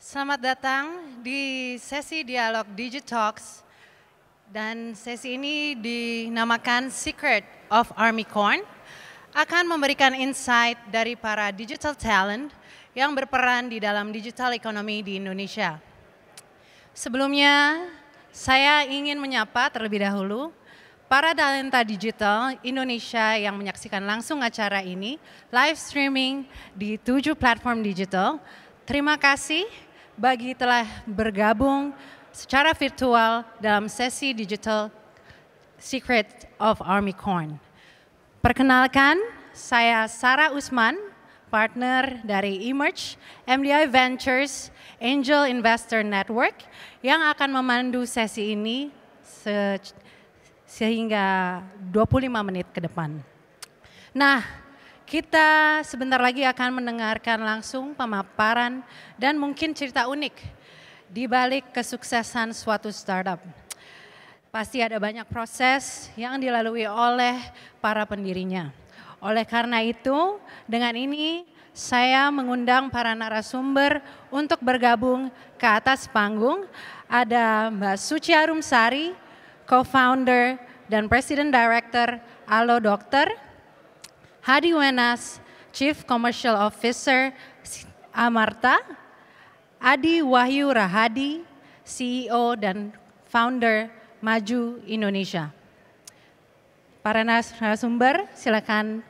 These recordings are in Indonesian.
Selamat datang di sesi dialog Digitalks dan sesi ini dinamakan Secret of Army Corn akan memberikan insight dari para digital talent yang berperan di dalam digital economy di Indonesia. Sebelumnya, saya ingin menyapa terlebih dahulu para talenta digital Indonesia yang menyaksikan langsung acara ini live streaming di tujuh platform digital. Terima kasih bagi telah bergabung secara virtual dalam sesi digital Secret of Army Corn. Perkenalkan, saya Sarah Usman, partner dari Emerge MDI Ventures Angel Investor Network yang akan memandu sesi ini se sehingga 25 menit ke depan. Nah, kita sebentar lagi akan mendengarkan langsung pemaparan dan mungkin cerita unik di balik kesuksesan suatu startup. Pasti ada banyak proses yang dilalui oleh para pendirinya. Oleh karena itu, dengan ini saya mengundang para narasumber untuk bergabung ke atas panggung. Ada Mbak Suci Arumsari, co-founder dan President Director Alo Dokter, Hadi Wenas, Chief Commercial Officer Amarta, Adi Wahyu Rahadi, CEO dan founder Maju Indonesia. Para narasumber silakan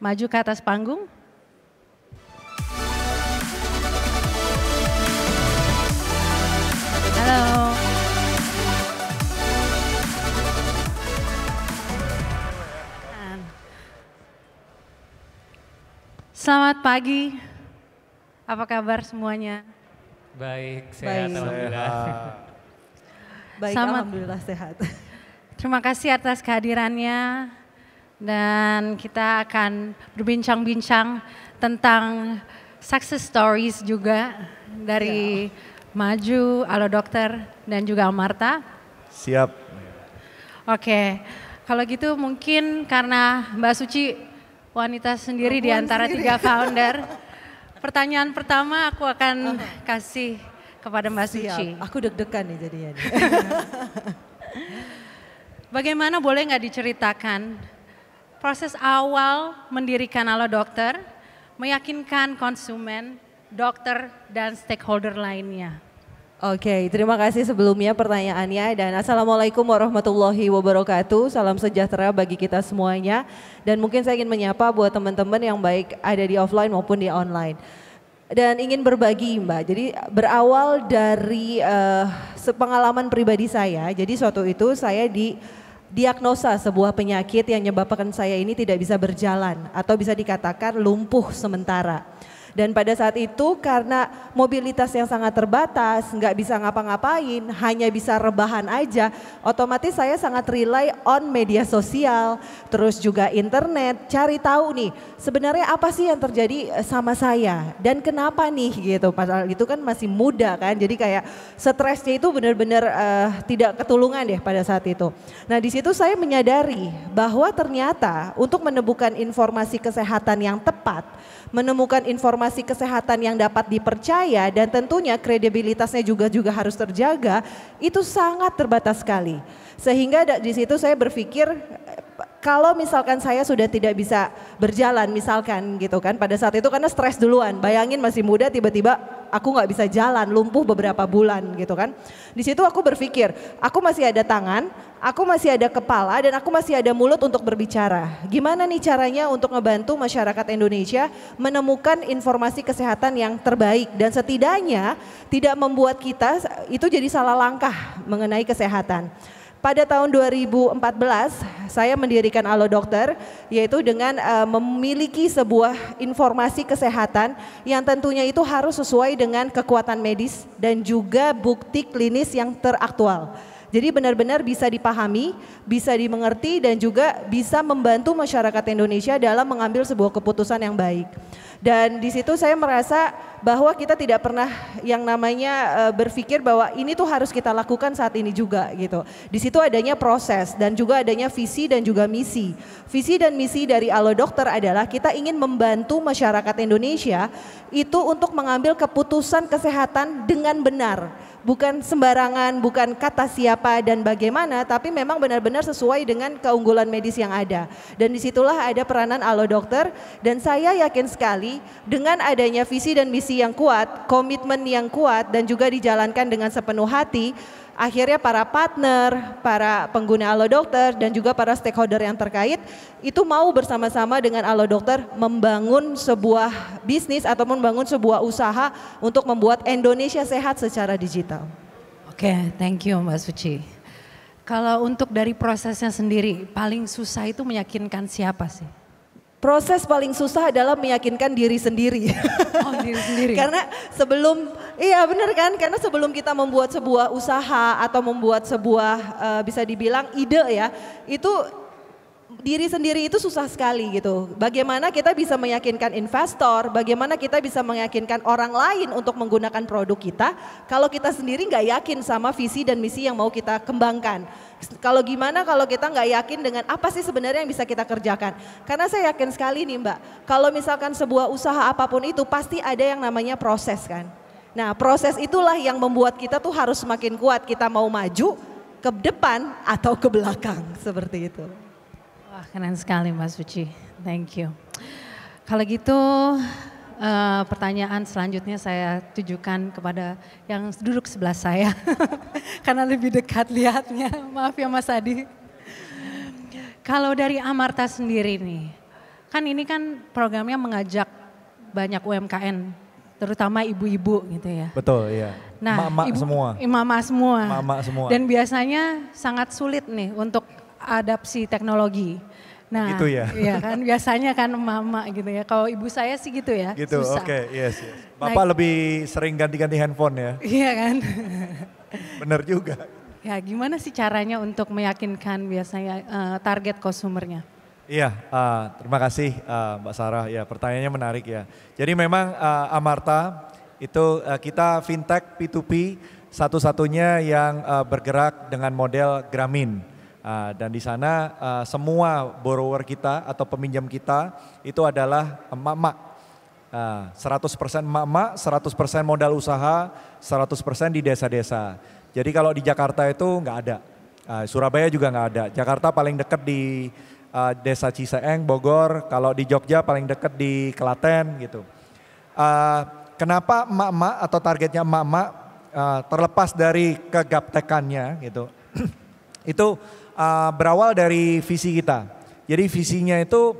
maju ke atas panggung. Selamat pagi. Apa kabar semuanya? Baik, sehat Baik. alhamdulillah. Baik, Selamat. alhamdulillah sehat. Terima kasih atas kehadirannya dan kita akan berbincang-bincang tentang success stories juga dari Maju, Alo Dokter dan juga Amarta. Siap. Oke, kalau gitu mungkin karena Mbak Suci wanita sendiri di Perempuan antara sendiri. tiga founder. Pertanyaan pertama aku akan kasih kepada Mbak Suci. Siap. Aku deg-degan nih jadinya. nih. Bagaimana boleh nggak diceritakan proses awal mendirikan Alo Dokter, meyakinkan konsumen, dokter, dan stakeholder lainnya? Oke, terima kasih sebelumnya pertanyaannya dan Assalamualaikum warahmatullahi wabarakatuh. Salam sejahtera bagi kita semuanya. Dan mungkin saya ingin menyapa buat teman-teman yang baik ada di offline maupun di online. Dan ingin berbagi Mbak, jadi berawal dari eh, sepengalaman pribadi saya, jadi suatu itu saya di diagnosa sebuah penyakit yang menyebabkan saya ini tidak bisa berjalan atau bisa dikatakan lumpuh sementara. Dan pada saat itu karena mobilitas yang sangat terbatas, nggak bisa ngapa-ngapain, hanya bisa rebahan aja, otomatis saya sangat rely on media sosial, terus juga internet, cari tahu nih sebenarnya apa sih yang terjadi eh, sama saya dan kenapa nih gitu. Padahal itu kan masih muda kan, jadi kayak stresnya itu benar-benar eh, tidak ketulungan deh pada saat itu. Nah di situ saya menyadari bahwa ternyata untuk menemukan informasi kesehatan yang tepat, menemukan informasi kesehatan yang dapat dipercaya dan tentunya kredibilitasnya juga juga harus terjaga itu sangat terbatas sekali. Sehingga di situ saya berpikir kalau misalkan saya sudah tidak bisa berjalan misalkan gitu kan pada saat itu karena stres duluan. Bayangin masih muda tiba-tiba aku nggak bisa jalan lumpuh beberapa bulan gitu kan. Di situ aku berpikir aku masih ada tangan aku masih ada kepala dan aku masih ada mulut untuk berbicara. Gimana nih caranya untuk ngebantu masyarakat Indonesia menemukan informasi kesehatan yang terbaik? Dan setidaknya tidak membuat kita itu jadi salah langkah mengenai kesehatan pada tahun 2014 saya mendirikan Alo Dokter yaitu dengan eh, memiliki sebuah informasi kesehatan yang tentunya itu harus sesuai dengan kekuatan medis dan juga bukti klinis yang teraktual. Jadi benar-benar bisa dipahami, bisa dimengerti dan juga bisa membantu masyarakat Indonesia dalam mengambil sebuah keputusan yang baik. Dan di situ saya merasa bahwa kita tidak pernah yang namanya uh, berpikir bahwa ini tuh harus kita lakukan saat ini juga gitu. Di situ adanya proses dan juga adanya visi dan juga misi. Visi dan misi dari Alo Dokter adalah kita ingin membantu masyarakat Indonesia itu untuk mengambil keputusan kesehatan dengan benar bukan sembarangan, bukan kata siapa dan bagaimana, tapi memang benar-benar sesuai dengan keunggulan medis yang ada. Dan di situlah ada peranan Alo Dokter dan saya yakin sekali dengan adanya visi dan misi yang kuat, komitmen yang kuat dan juga dijalankan dengan sepenuh hati, akhirnya para partner, para pengguna Alo Dokter dan juga para stakeholder yang terkait itu mau bersama-sama dengan Alo Dokter membangun sebuah bisnis atau membangun sebuah usaha untuk membuat Indonesia sehat secara digital. Oke, okay, thank you Mbak Suci. Kalau untuk dari prosesnya sendiri, paling susah itu meyakinkan siapa sih? Proses paling susah adalah meyakinkan diri sendiri. Oh, diri sendiri. Karena sebelum iya benar kan? Karena sebelum kita membuat sebuah usaha atau membuat sebuah uh, bisa dibilang ide ya, itu diri sendiri itu susah sekali gitu. Bagaimana kita bisa meyakinkan investor, bagaimana kita bisa meyakinkan orang lain untuk menggunakan produk kita kalau kita sendiri nggak yakin sama visi dan misi yang mau kita kembangkan. Kalau gimana kalau kita nggak yakin dengan apa sih sebenarnya yang bisa kita kerjakan. Karena saya yakin sekali nih mbak, kalau misalkan sebuah usaha apa pun itu pasti ada yang namanya proses kan. Nah proses itulah yang membuat kita tuh harus semakin kuat kita mau maju ke depan atau ke belakang seperti itu. Wah keren sekali Mbak Suci, thank you. Kalau gitu uh, pertanyaan selanjutnya saya tujukan kepada yang duduk sebelah saya. Karena lebih dekat lihatnya, maaf ya Mas Adi. Kalau dari Amarta sendiri nih, kan ini kan programnya mengajak banyak UMKM, terutama ibu-ibu gitu ya. Betul, iya. Nah, mama semua. Mama semua. Mama semua. Dan biasanya sangat sulit nih untuk adapsi teknologi. Nah, gitu ya. Iya kan biasanya kan mama gitu ya. Kalau ibu saya sih gitu ya. Gitu, oke, okay, yes, yes. Bapak nah, lebih sering ganti-ganti handphone ya. Iya kan. Bener juga. Ya, gimana sih caranya untuk meyakinkan biasanya uh, target konsumernya? Iya, uh, terima kasih uh, Mbak Sarah. Ya, pertanyaannya menarik ya. Jadi memang uh, Amarta itu uh, kita fintech P2P satu-satunya yang uh, bergerak dengan model Gramin. Uh, dan di sana uh, semua borrower kita atau peminjam kita itu adalah emak-emak. Uh, 100% emak-emak, 100% modal usaha, 100% di desa-desa. Jadi kalau di Jakarta itu nggak ada. Uh, Surabaya juga nggak ada. Jakarta paling dekat di uh, desa Ciseeng, Bogor. Kalau di Jogja paling dekat di Klaten gitu. Uh, kenapa emak-emak atau targetnya emak-emak uh, terlepas dari kegaptekannya gitu. itu uh, berawal dari visi kita. Jadi visinya itu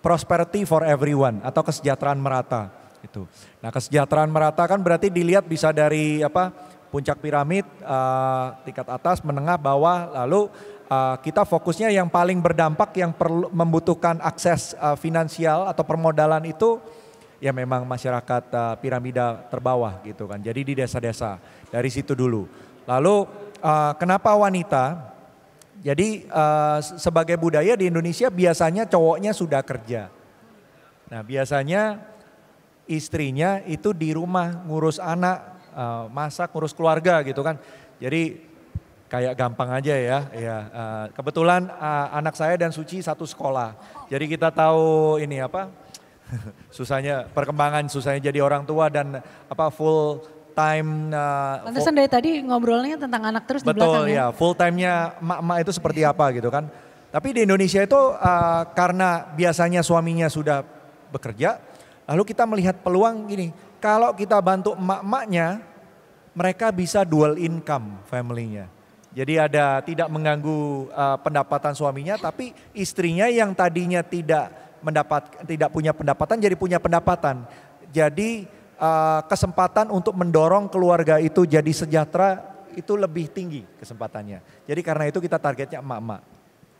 prosperity for everyone atau kesejahteraan merata itu. Nah, kesejahteraan merata kan berarti dilihat bisa dari apa? puncak piramid uh, tingkat atas, menengah, bawah, lalu uh, kita fokusnya yang paling berdampak yang perlu membutuhkan akses uh, finansial atau permodalan itu ya memang masyarakat uh, piramida terbawah gitu kan. Jadi di desa-desa dari situ dulu. Lalu uh, kenapa wanita? Jadi uh, sebagai budaya di Indonesia biasanya cowoknya sudah kerja. Nah biasanya istrinya itu di rumah ngurus anak, uh, masak, ngurus keluarga gitu kan. Jadi kayak gampang aja ya. ya uh, kebetulan uh, anak saya dan Suci satu sekolah. Jadi kita tahu ini apa susahnya perkembangan susahnya jadi orang tua dan apa full time. Uh, Pantesan dari tadi ngobrolnya tentang anak terus betul, di belakang ya. Betul ya, full time-nya emak-emak itu seperti apa gitu kan. Tapi di Indonesia itu uh, karena biasanya suaminya sudah bekerja, lalu kita melihat peluang gini, kalau kita bantu emak-emaknya, mereka bisa dual income family-nya. Jadi ada tidak mengganggu uh, pendapatan suaminya, tapi istrinya yang tadinya tidak mendapat tidak punya pendapatan jadi punya pendapatan. Jadi uh, kesempatan untuk mendorong keluarga itu jadi sejahtera itu lebih tinggi kesempatannya. Jadi karena itu kita targetnya emak-emak.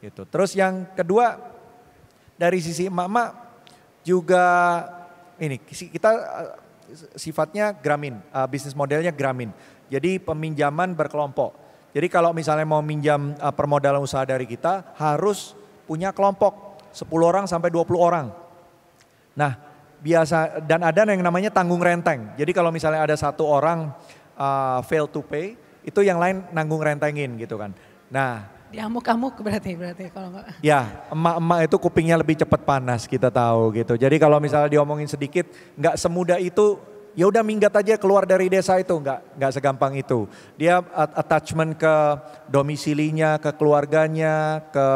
Gitu. Terus yang kedua dari sisi emak-emak juga ini kita uh, sifatnya gramin, uh, bisnis modelnya gramin. Jadi peminjaman berkelompok. Jadi kalau misalnya mau minjam permodalan usaha dari kita harus punya kelompok 10 orang sampai 20 orang. Nah, biasa dan ada yang namanya tanggung renteng. Jadi kalau misalnya ada satu orang uh, fail to pay, itu yang lain nanggung rentengin gitu kan. Nah, diamuk-amuk berarti berarti kalau enggak. Ya, emak-emak itu kupingnya lebih cepat panas kita tahu gitu. Jadi kalau misalnya diomongin sedikit, nggak semudah itu. Ya udah minggat aja keluar dari desa itu, nggak nggak segampang itu. Dia attachment ke domisilinya, ke keluarganya, ke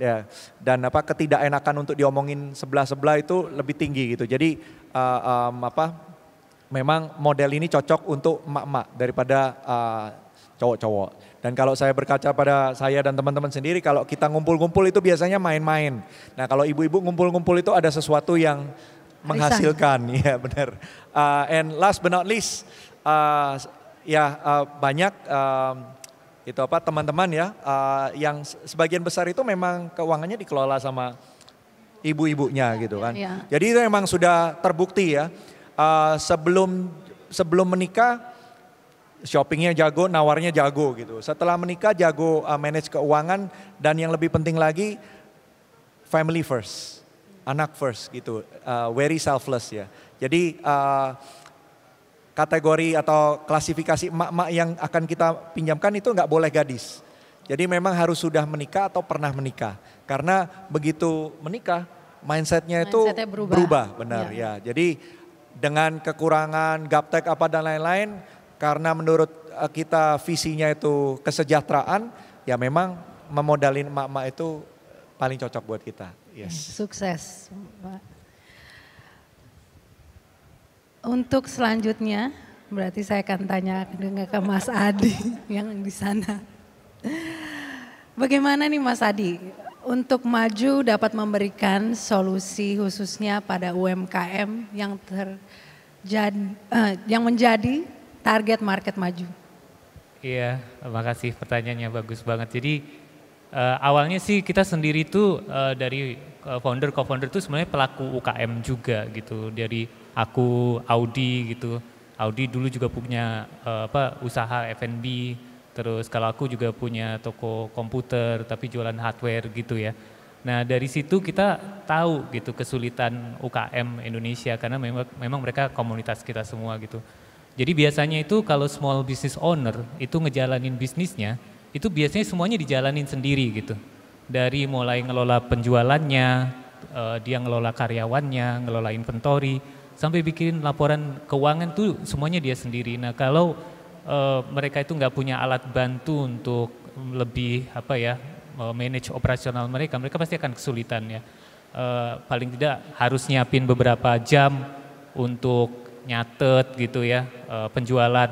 ya dan apa ketidakenakan untuk diomongin sebelah-sebelah itu lebih tinggi gitu. Jadi uh, um, apa memang model ini cocok untuk emak-emak daripada uh, cowok-cowok. Dan kalau saya berkaca pada saya dan teman-teman sendiri, kalau kita ngumpul-ngumpul itu biasanya main-main. Nah kalau ibu-ibu ngumpul-ngumpul itu ada sesuatu yang menghasilkan, ya benar. Uh, and last but not least, uh, ya uh, banyak uh, itu apa teman-teman ya uh, yang sebagian besar itu memang keuangannya dikelola sama ibu-ibunya gitu kan. Ya. Jadi itu memang sudah terbukti ya uh, sebelum sebelum menikah shoppingnya jago, nawarnya jago gitu. Setelah menikah jago uh, manage keuangan dan yang lebih penting lagi family first, anak first gitu, uh, very selfless ya. Jadi uh, kategori atau klasifikasi emak-emak yang akan kita pinjamkan itu nggak boleh gadis. Jadi memang harus sudah menikah atau pernah menikah. Karena begitu menikah mindsetnya itu mindsetnya berubah. berubah, benar ya. ya. Jadi dengan kekurangan gaptek apa dan lain-lain, karena menurut eh, kita visinya itu kesejahteraan, ya memang memodalin emak-emak itu paling cocok buat kita. Yes. Sukses, Pak. Untuk selanjutnya, berarti saya akan tanya ke Mas Adi yang di sana. Bagaimana nih Mas Adi untuk maju dapat memberikan solusi khususnya pada UMKM yang terjadi uh, yang menjadi target market maju? Iya, terima kasih pertanyaannya bagus banget. Jadi uh, awalnya sih kita sendiri tuh uh, dari founder co-founder tuh sebenarnya pelaku UKM juga gitu dari aku Audi gitu. Audi dulu juga punya uh, apa usaha F&B, terus kalau aku juga punya toko komputer tapi jualan hardware gitu ya. Nah dari situ kita tahu gitu kesulitan UKM Indonesia karena memang memang mereka komunitas kita semua gitu. Jadi biasanya itu kalau small business owner itu ngejalanin bisnisnya itu biasanya semuanya dijalanin sendiri gitu. Dari mulai ngelola penjualannya, uh, dia ngelola karyawannya, ngelola inventory, sampai bikin laporan keuangan tuh semuanya dia sendiri. Nah kalau uh, mereka itu nggak punya alat bantu untuk lebih apa ya manage operasional mereka, mereka pasti akan kesulitan ya. Uh, paling tidak harus nyiapin beberapa jam untuk nyatet gitu ya uh, penjualan.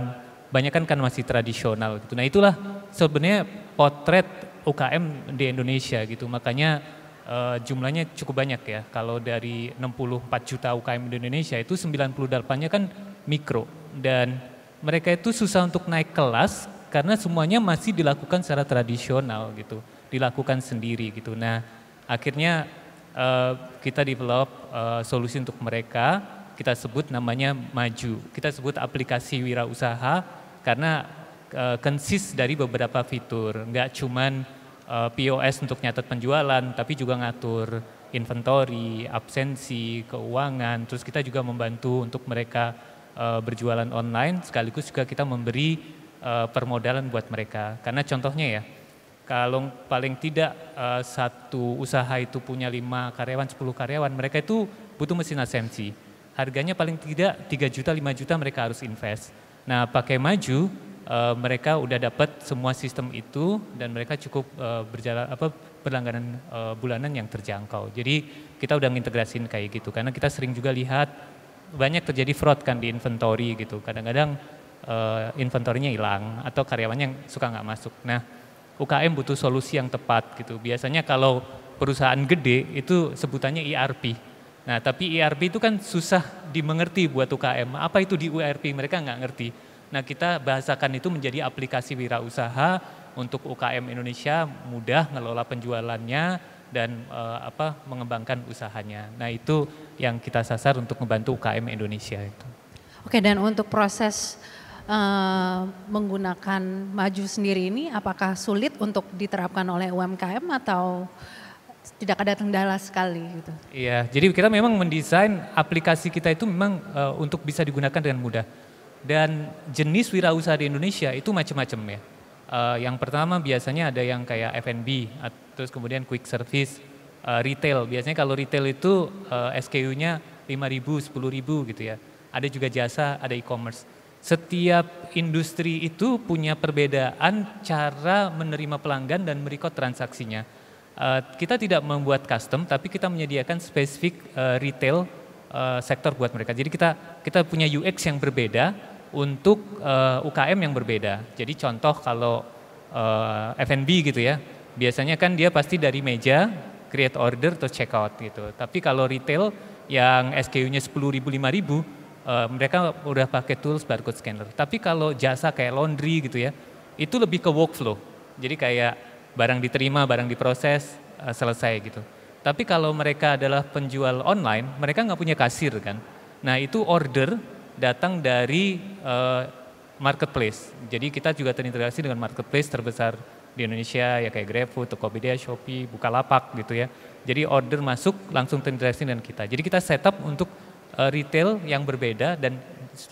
Banyak kan kan masih tradisional gitu. Nah itulah sebenarnya potret UKM di Indonesia gitu. Makanya uh, jumlahnya cukup banyak ya. Kalau dari 64 juta UKM di Indonesia itu 98-nya kan mikro dan mereka itu susah untuk naik kelas karena semuanya masih dilakukan secara tradisional gitu, dilakukan sendiri gitu. Nah, akhirnya uh, kita develop uh, solusi untuk mereka, kita sebut namanya Maju. Kita sebut aplikasi wirausaha karena uh, consist dari beberapa fitur, nggak cuman uh, eh, POS untuk nyatet penjualan, tapi juga ngatur inventory, absensi, keuangan. Terus kita juga membantu untuk mereka uh, berjualan online, sekaligus juga kita memberi uh, permodalan buat mereka. Karena contohnya ya, kalau paling tidak uh, satu usaha itu punya lima karyawan, 10 karyawan, mereka itu butuh mesin asensi. Harganya paling tidak 3 juta, 5 juta mereka harus invest. Nah pakai maju, uh, mereka udah dapat semua sistem itu dan mereka cukup uh, berjalan apa berlangganan uh, bulanan yang terjangkau. Jadi kita udah ngintegrasin kayak gitu karena kita sering juga lihat banyak terjadi fraud kan di inventory gitu. Kadang-kadang uh, inventorinya hilang atau karyawannya suka nggak masuk. Nah UKM butuh solusi yang tepat gitu. Biasanya kalau perusahaan gede itu sebutannya ERP. Nah tapi ERP itu kan susah dimengerti buat UKM. Apa itu di ERP mereka nggak ngerti. Nah kita bahasakan itu menjadi aplikasi wirausaha untuk UKM Indonesia mudah ngelola penjualannya dan uh, apa mengembangkan usahanya. Nah itu yang kita sasar untuk membantu UKM Indonesia itu. Oke dan untuk proses uh, menggunakan maju sendiri ini apakah sulit untuk diterapkan oleh UMKM atau tidak ada kendala sekali gitu. Iya, jadi kita memang mendesain aplikasi kita itu memang uh, untuk bisa digunakan dengan mudah. Dan jenis wirausaha di Indonesia itu macam-macam ya. Uh, yang pertama biasanya ada yang kayak F&B, terus kemudian quick service, uh, retail. Biasanya kalau retail itu uh, SKU-nya 5.000, 10.000 gitu ya. Ada juga jasa, ada e-commerce. Setiap industri itu punya perbedaan cara menerima pelanggan dan merekod transaksinya Uh, kita tidak membuat custom, tapi kita menyediakan spesifik uh, retail uh, sektor buat mereka. Jadi kita kita punya UX yang berbeda untuk uh, UKM yang berbeda. Jadi contoh kalau uh, F&B gitu ya, biasanya kan dia pasti dari meja create order atau check out gitu. Tapi kalau retail yang SKU-nya 10.000 5.000 uh, mereka udah pakai tools barcode scanner. Tapi kalau jasa kayak laundry gitu ya, itu lebih ke workflow. Jadi kayak barang diterima, barang diproses, uh, selesai gitu. Tapi kalau mereka adalah penjual online, mereka nggak punya kasir kan. Nah itu order datang dari uh, marketplace. Jadi kita juga terintegrasi dengan marketplace terbesar di Indonesia ya kayak GrabFood, Tokopedia, Shopee, Bukalapak gitu ya. Jadi order masuk langsung terintegrasi dengan kita. Jadi kita setup untuk uh, retail yang berbeda dan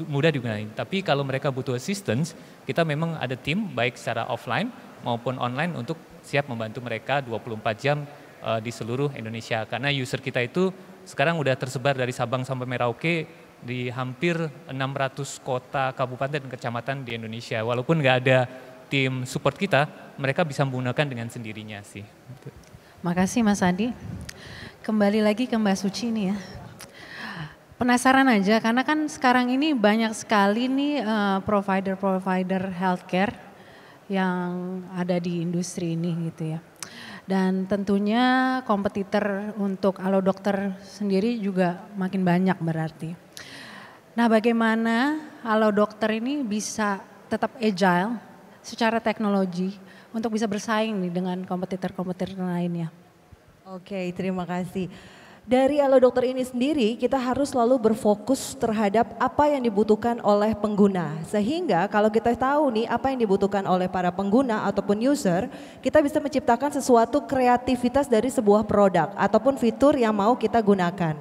mudah digunakan. Tapi kalau mereka butuh assistance, kita memang ada tim baik secara offline maupun online untuk siap membantu mereka 24 jam uh, di seluruh Indonesia. Karena user kita itu sekarang udah tersebar dari Sabang sampai Merauke di hampir 600 kota, kabupaten, dan kecamatan di Indonesia. Walaupun nggak ada tim support kita, mereka bisa menggunakan dengan sendirinya sih. Makasih Mas Adi. Kembali lagi ke Mbak Suci nih ya. Penasaran aja karena kan sekarang ini banyak sekali nih uh, provider-provider healthcare yang ada di industri ini gitu ya. Dan tentunya kompetitor untuk Alo Dokter sendiri juga makin banyak berarti. Nah bagaimana Alo Dokter ini bisa tetap agile secara teknologi untuk bisa bersaing nih dengan kompetitor-kompetitor lainnya? Oke, terima kasih. Dari Alo Dokter ini sendiri kita harus selalu berfokus terhadap apa yang dibutuhkan oleh pengguna. Sehingga kalau kita tahu nih apa yang dibutuhkan oleh para pengguna ataupun user, kita bisa menciptakan sesuatu kreativitas dari sebuah produk ataupun fitur yang mau kita gunakan.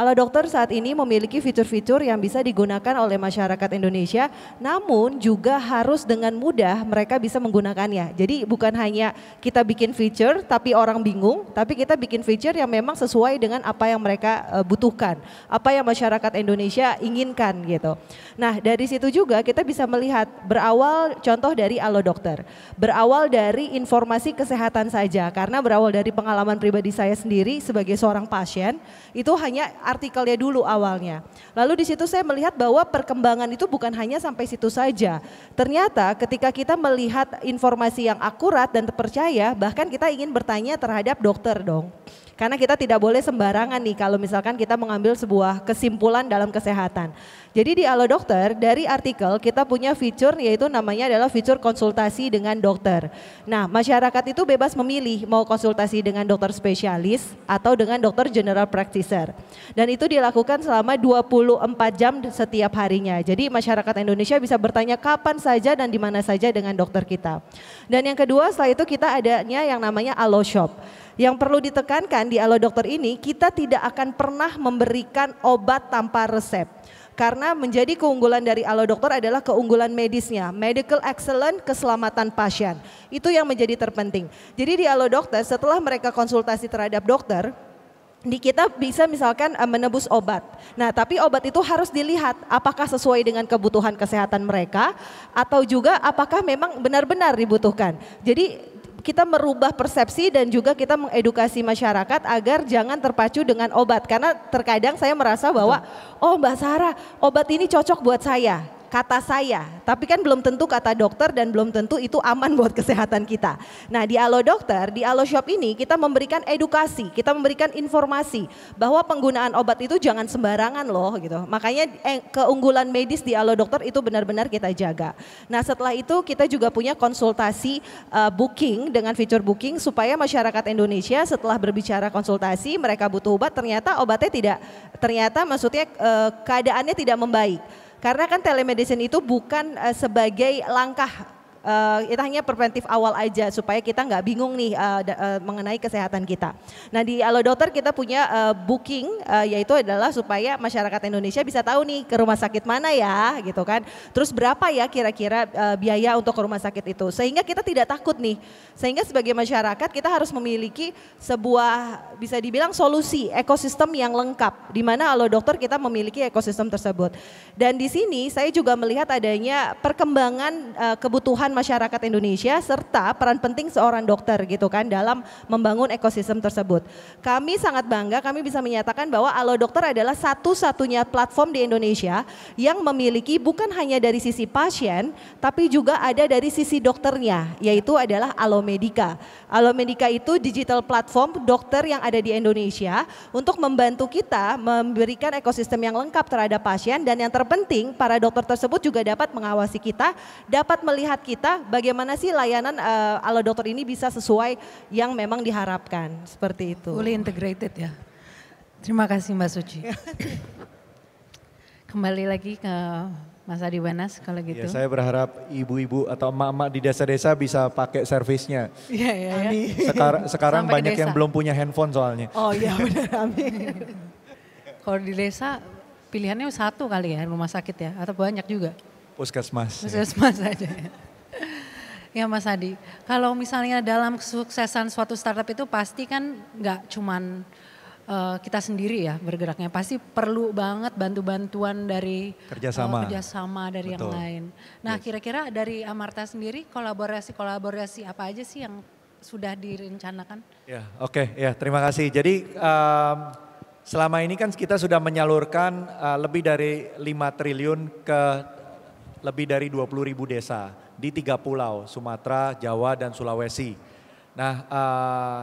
Ala Dokter saat ini memiliki fitur-fitur yang bisa digunakan oleh masyarakat Indonesia, namun juga harus dengan mudah mereka bisa menggunakannya. Jadi bukan hanya kita bikin feature tapi orang bingung, tapi kita bikin feature yang memang sesuai dengan apa yang mereka uh, butuhkan, apa yang masyarakat Indonesia inginkan gitu. Nah dari situ juga kita bisa melihat berawal contoh dari Alo Dokter, berawal dari informasi kesehatan saja karena berawal dari pengalaman pribadi saya sendiri sebagai seorang pasien itu hanya artikelnya dulu awalnya. Lalu di situ saya melihat bahwa perkembangan itu bukan hanya sampai situ saja. Ternyata ketika kita melihat informasi yang akurat dan terpercaya, bahkan kita ingin bertanya terhadap dokter dong. Karena kita tidak boleh sembarangan nih kalau misalkan kita mengambil sebuah kesimpulan dalam kesehatan. Jadi di Alo Dokter dari artikel kita punya fitur yaitu namanya adalah fitur konsultasi dengan dokter. Nah masyarakat itu bebas memilih mau konsultasi dengan dokter spesialis atau dengan dokter general practitioner. Dan itu dilakukan selama 24 jam setiap harinya. Jadi masyarakat Indonesia bisa bertanya kapan saja dan di mana saja dengan dokter kita. Dan yang kedua setelah itu kita adanya yang namanya Alo Shop. Yang perlu ditekankan di Alo Dokter ini, kita tidak akan pernah memberikan obat tanpa resep. Karena menjadi keunggulan dari Alo Dokter adalah keunggulan medisnya, medical excellent, keselamatan pasien. Itu yang menjadi terpenting. Jadi di Alo Dokter setelah mereka konsultasi terhadap dokter, di kita bisa misalkan uh, menebus obat. Nah, tapi obat itu harus dilihat apakah sesuai dengan kebutuhan kesehatan mereka atau juga apakah memang benar-benar dibutuhkan. Jadi kita merubah persepsi dan juga kita mengedukasi masyarakat agar jangan terpacu dengan obat. Karena terkadang saya merasa bahwa oh Mbak Sarah obat ini cocok buat saya kata saya, tapi kan belum tentu kata dokter dan belum tentu itu aman buat kesehatan kita. Nah di Alo Dokter, di Alo Shop ini kita memberikan edukasi, kita memberikan informasi bahwa penggunaan obat itu jangan sembarangan loh gitu. Makanya eh, keunggulan medis di Alo Dokter itu benar-benar kita jaga. Nah setelah itu kita juga punya konsultasi uh, booking dengan fitur booking supaya masyarakat Indonesia setelah berbicara konsultasi mereka butuh obat ternyata obatnya tidak, ternyata maksudnya uh, keadaannya tidak membaik. Karena kan telemedicine itu bukan uh, sebagai langkah Uh, kita hanya preventif awal aja supaya kita nggak bingung nih uh, uh, mengenai kesehatan kita. Nah di Alo Dokter kita punya uh, booking uh, yaitu adalah supaya masyarakat Indonesia bisa tahu nih ke rumah sakit mana ya gitu kan. Terus berapa ya kira-kira uh, biaya untuk ke rumah sakit itu sehingga kita tidak takut nih. Sehingga sebagai masyarakat kita harus memiliki sebuah bisa dibilang solusi ekosistem yang lengkap di mana Alo Dokter kita memiliki ekosistem tersebut. Dan di sini saya juga melihat adanya perkembangan uh, kebutuhan masyarakat Indonesia serta peran penting seorang dokter gitu kan dalam membangun ekosistem tersebut. Kami sangat bangga kami bisa menyatakan bahwa Alo Dokter adalah satu-satunya platform di Indonesia yang memiliki bukan hanya dari sisi pasien tapi juga ada dari sisi dokternya yaitu adalah Alo Medika. Alo Medika itu digital platform dokter yang ada di Indonesia untuk membantu kita memberikan ekosistem yang lengkap terhadap pasien dan yang terpenting para dokter tersebut juga dapat mengawasi kita, dapat melihat kita kita bagaimana sih layanan uh, Alo Dokter ini bisa sesuai yang memang diharapkan seperti itu. Fully integrated ya. Terima kasih Mbak Suci. Kembali lagi ke Mas Adi Wenas kalau gitu. Ya, saya berharap ibu-ibu atau emak-emak di desa-desa bisa pakai servisnya. Iya, iya, ya. Sekarang, sekarang banyak yang belum punya handphone soalnya. Oh iya benar, amin. kalau di desa pilihannya satu kali ya rumah sakit ya atau banyak juga? Puskesmas. Puskesmas ya. aja ya. Ya Mas Adi, kalau misalnya dalam kesuksesan suatu startup itu pasti kan nggak cuman uh, kita sendiri ya bergeraknya, pasti perlu banget bantu-bantuan dari kerjasama, uh, kerjasama dari Betul. yang lain. Nah kira-kira yes. dari Amarta sendiri kolaborasi-kolaborasi apa aja sih yang sudah direncanakan? Ya oke okay, ya terima kasih. Jadi um, selama ini kan kita sudah menyalurkan uh, lebih dari 5 triliun ke lebih dari 20 ribu desa di tiga pulau, Sumatera, Jawa, dan Sulawesi. Nah, uh,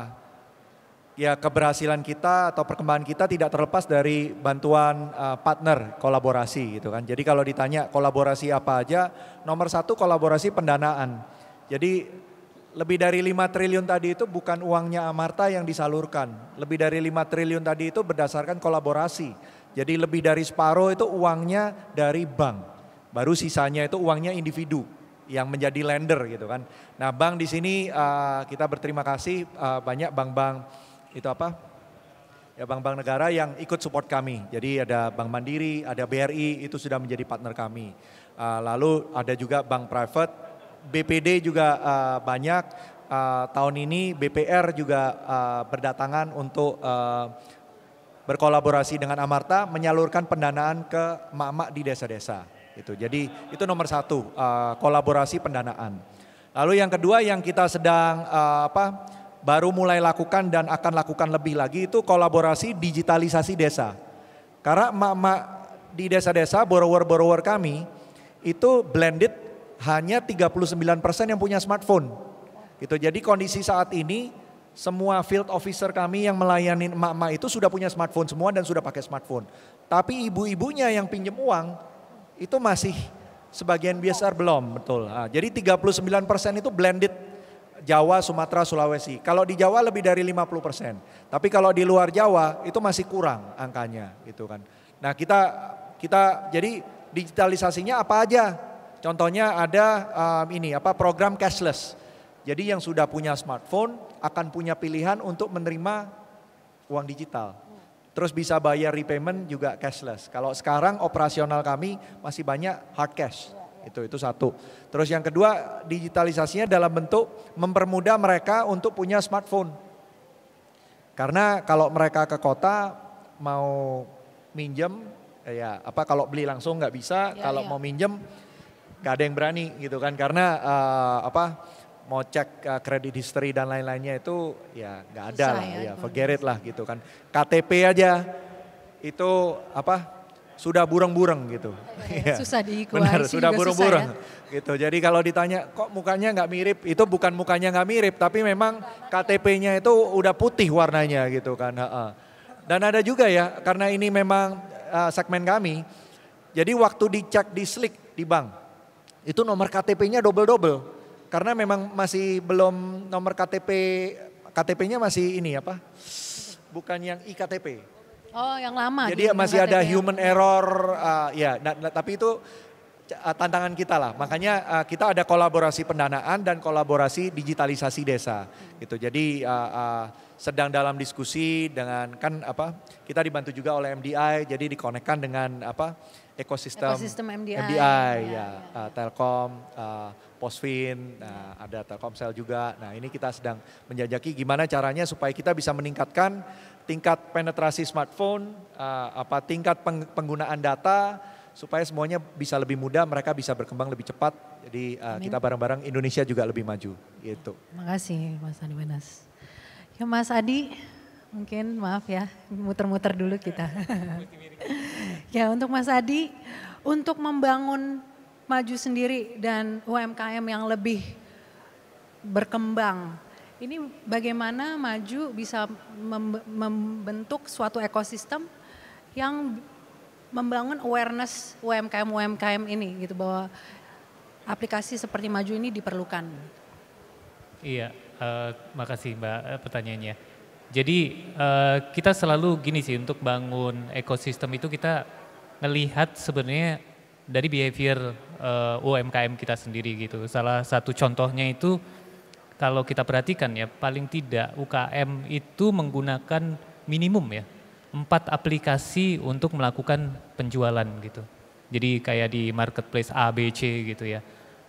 ya keberhasilan kita atau perkembangan kita tidak terlepas dari bantuan uh, partner kolaborasi gitu kan. Jadi kalau ditanya kolaborasi apa aja, nomor satu kolaborasi pendanaan. Jadi lebih dari 5 triliun tadi itu bukan uangnya Amarta yang disalurkan. Lebih dari 5 triliun tadi itu berdasarkan kolaborasi. Jadi lebih dari separuh itu uangnya dari bank. Baru sisanya itu uangnya individu yang menjadi lender gitu kan. Nah bank di sini uh, kita berterima kasih uh, banyak bank-bank itu apa? Ya bank-bank negara yang ikut support kami. Jadi ada Bank Mandiri, ada BRI itu sudah menjadi partner kami. Uh, lalu ada juga bank private, BPD juga uh, banyak. Uh, tahun ini BPR juga uh, berdatangan untuk uh, berkolaborasi dengan Amarta menyalurkan pendanaan ke emak-emak di desa-desa. Itu. Jadi itu nomor satu uh, kolaborasi pendanaan. Lalu yang kedua yang kita sedang uh, apa baru mulai lakukan dan akan lakukan lebih lagi itu kolaborasi digitalisasi desa. Karena emak-emak di desa-desa borrower-borrower kami itu blended hanya 39% yang punya smartphone. Gitu. Jadi kondisi saat ini semua field officer kami yang melayani emak-emak itu sudah punya smartphone semua dan sudah pakai smartphone. Tapi ibu-ibunya yang pinjam uang itu masih sebagian besar belum, betul. Nah, jadi 39% itu blended Jawa, Sumatera, Sulawesi. Kalau di Jawa lebih dari 50%. Tapi kalau di luar Jawa itu masih kurang angkanya gitu kan. Nah, kita kita jadi digitalisasinya apa aja? Contohnya ada um, ini apa program cashless. Jadi yang sudah punya smartphone akan punya pilihan untuk menerima uang digital. Terus bisa bayar repayment juga cashless. Kalau sekarang operasional kami masih banyak hard cash. Itu itu satu. Terus yang kedua digitalisasinya dalam bentuk mempermudah mereka untuk punya smartphone. Karena kalau mereka ke kota mau minjem ya apa kalau beli langsung nggak bisa, ya, kalau ya. mau minjem nggak ada yang berani gitu kan karena uh, apa mau cek uh, credit history dan lain-lainnya itu ya nggak ada Susah lah ya, ya forget it lah gitu kan. KTP aja itu apa sudah bureng-bureng gitu. Ya, susah diikuti. Benar, sudah bureng-bureng ya. gitu. Jadi kalau ditanya kok mukanya nggak mirip, itu bukan mukanya nggak mirip, tapi memang KTP-nya itu udah putih warnanya gitu kan. Dan ada juga ya, karena ini memang uh, segmen kami, jadi waktu dicek di slick di bank, itu nomor KTP-nya double-double. Karena memang masih belum nomor KTP, KTP-nya masih ini apa? Bukan yang iktp. Oh, yang lama. Jadi masih ada human error, uh, ya. Nah, nah, tapi itu uh, tantangan kita lah. Makanya uh, kita ada kolaborasi pendanaan dan kolaborasi digitalisasi desa gitu. Jadi uh, uh, sedang dalam diskusi dengan kan apa kita dibantu juga oleh MDI jadi dikonekkan dengan apa ekosistem, ekosistem MDI, MDI ya, ya, ya. Uh, Telkom, uh, Posfin, nah, ada Telkomsel juga. Nah ini kita sedang menjajaki gimana caranya supaya kita bisa meningkatkan tingkat penetrasi smartphone, uh, apa tingkat peng, penggunaan data supaya semuanya bisa lebih mudah, mereka bisa berkembang lebih cepat. Jadi uh, kita bareng-bareng Indonesia juga lebih maju. Gitu. Terima kasih Mas Adi Wenas. Ya Mas Adi, mungkin maaf ya, muter-muter dulu kita. ya untuk Mas Adi, untuk membangun maju sendiri dan UMKM yang lebih berkembang. Ini bagaimana maju bisa membentuk suatu ekosistem yang membangun awareness UMKM UMKM ini gitu bahwa aplikasi seperti maju ini diperlukan. Iya, uh, makasih Mbak uh, pertanyaannya. Jadi uh, kita selalu gini sih untuk bangun ekosistem itu kita melihat sebenarnya dari behavior uh, eh, UMKM kita sendiri gitu. Salah satu contohnya itu kalau kita perhatikan ya paling tidak UKM itu menggunakan minimum ya empat aplikasi untuk melakukan penjualan gitu. Jadi kayak di marketplace A, B, C gitu ya.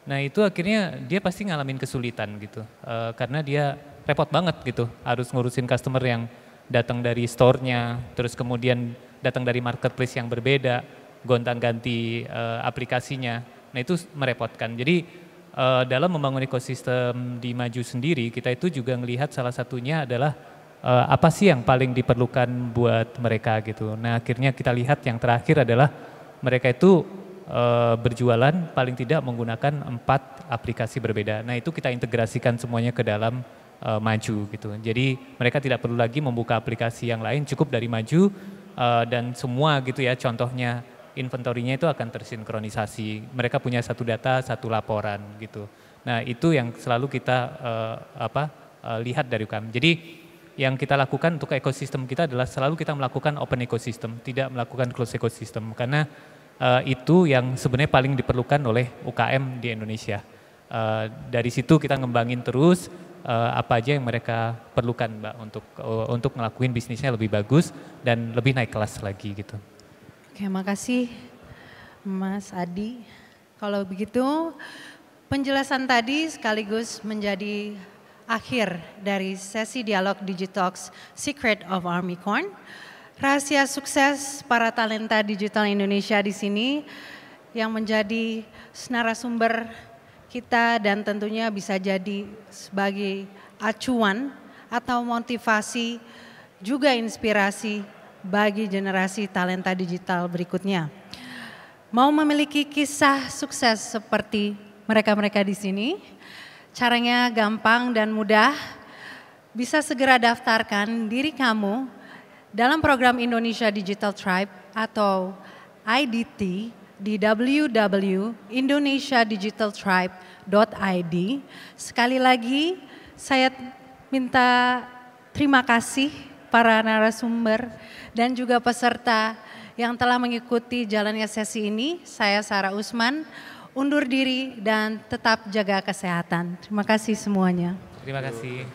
Nah itu akhirnya dia pasti ngalamin kesulitan gitu. Uh, karena dia repot banget gitu harus ngurusin customer yang datang dari store-nya, terus kemudian datang dari marketplace yang berbeda, gonta-ganti uh, aplikasinya. Nah itu merepotkan. Jadi uh, dalam membangun ekosistem di Maju sendiri, kita itu juga melihat salah satunya adalah uh, apa sih yang paling diperlukan buat mereka gitu. Nah akhirnya kita lihat yang terakhir adalah mereka itu uh, berjualan paling tidak menggunakan empat aplikasi berbeda. Nah itu kita integrasikan semuanya ke dalam uh, Maju gitu. Jadi mereka tidak perlu lagi membuka aplikasi yang lain, cukup dari Maju dan semua gitu ya contohnya inventorinya itu akan tersinkronisasi. Mereka punya satu data, satu laporan gitu. Nah itu yang selalu kita uh, apa uh, lihat dari kami. Jadi yang kita lakukan untuk ekosistem kita adalah selalu kita melakukan open ecosystem, tidak melakukan close ecosystem karena uh, itu yang sebenarnya paling diperlukan oleh UKM di Indonesia. Uh, dari situ kita ngembangin terus uh, apa aja yang mereka perlukan mbak untuk uh, untuk ngelakuin bisnisnya lebih bagus dan lebih naik kelas lagi gitu. Oke, makasih Mas Adi. Kalau begitu, penjelasan tadi sekaligus menjadi akhir dari sesi dialog Digitalks Secret of Army Corn. Rahasia sukses para talenta digital Indonesia di sini yang menjadi narasumber kita dan tentunya bisa jadi sebagai acuan atau motivasi juga inspirasi bagi generasi talenta digital berikutnya. Mau memiliki kisah sukses seperti mereka-mereka di sini? Caranya gampang dan mudah. Bisa segera daftarkan diri kamu dalam program Indonesia Digital Tribe atau IDT di www.indonesiadigitaltribe.id. Sekali lagi saya minta terima kasih para narasumber dan juga peserta yang telah mengikuti jalannya sesi ini. Saya Sarah Usman, undur diri dan tetap jaga kesehatan. Terima kasih semuanya. Terima kasih.